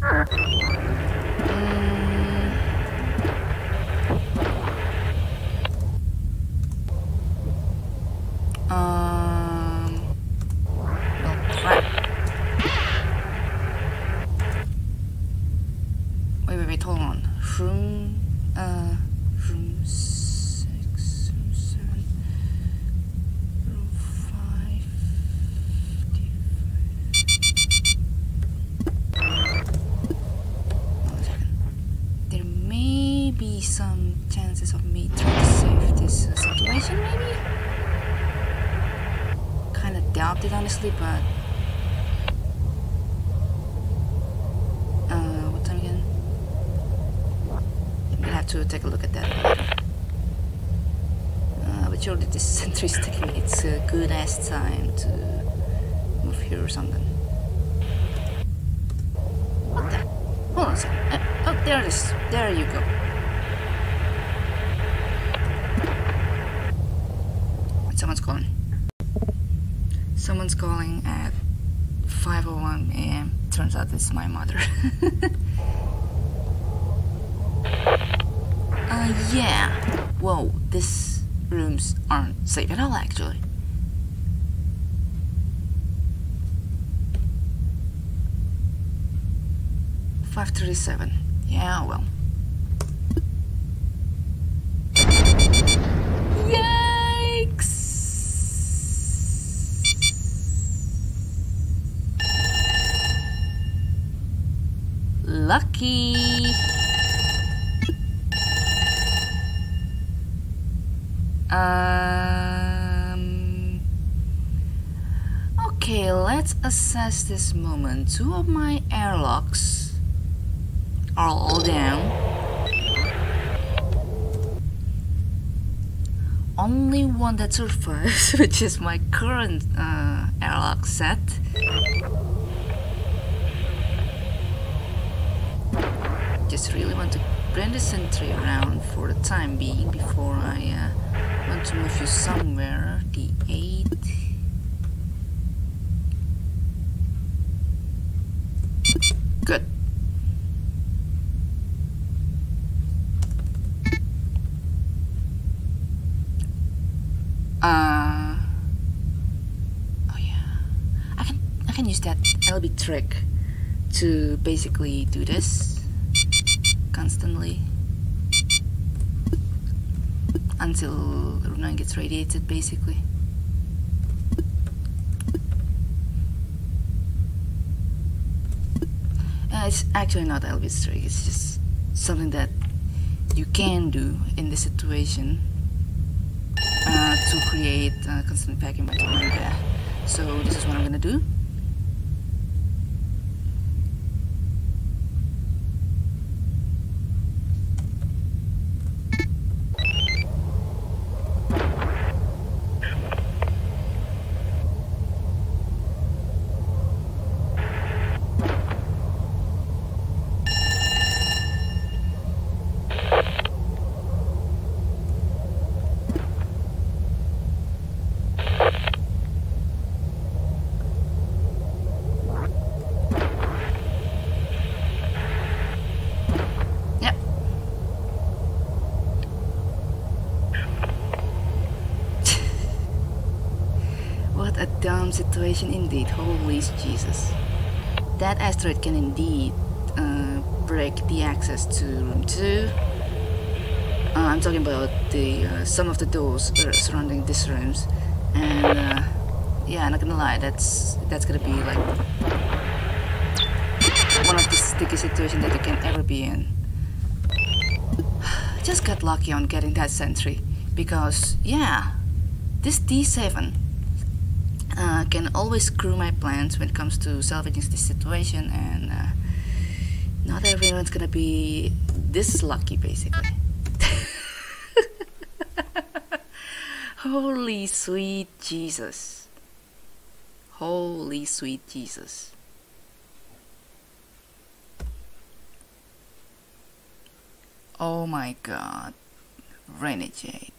wait, wait, wait, hold on. Shroom, uh... honestly, but uh, what time again? Have to take a look at that later. Uh, but surely this sentry is taking its a good ass time to move here or something. What the? Hold on a second. Uh, oh, there it is. There you go. Someone's calling. Someone's calling at 5:01 a.m. Turns out it's my mother. uh, yeah. Whoa, these rooms aren't safe at all, actually. Five thirty-seven. Yeah, well. Lucky. Um. Okay, let's assess this moment. Two of my airlocks are all down. Only one that survives, which is my current uh, airlock set. Sentry around for the time being before I uh, want to move you somewhere. The 8. Good. Uh, oh yeah, I can I can use that LB trick to basically do this constantly until 9 gets radiated basically. Uh, it's actually not LB's trick, it's just something that you can do in this situation uh, to create uh, constant vacuum. So this is what I'm gonna do. Yep. what a dumb situation indeed. Holy Jesus. That asteroid can indeed uh, break the access to room 2. Uh, I'm talking about the uh, some of the doors uh, surrounding these rooms, and uh, yeah, not gonna lie, that's that's gonna be like one of the sticky situations that you can ever be in. Just got lucky on getting that sentry because yeah, this D7 uh, can always screw my plans when it comes to salvaging this situation, and uh, not everyone's gonna be this lucky basically. Holy sweet Jesus. Holy sweet Jesus. Oh my god. RENEJADE.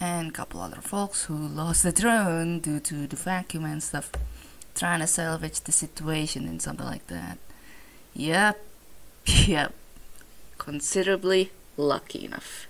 And a couple other folks who lost the drone due to the vacuum and stuff. Trying to salvage the situation and something like that. Yep. Yep. Considerably lucky enough.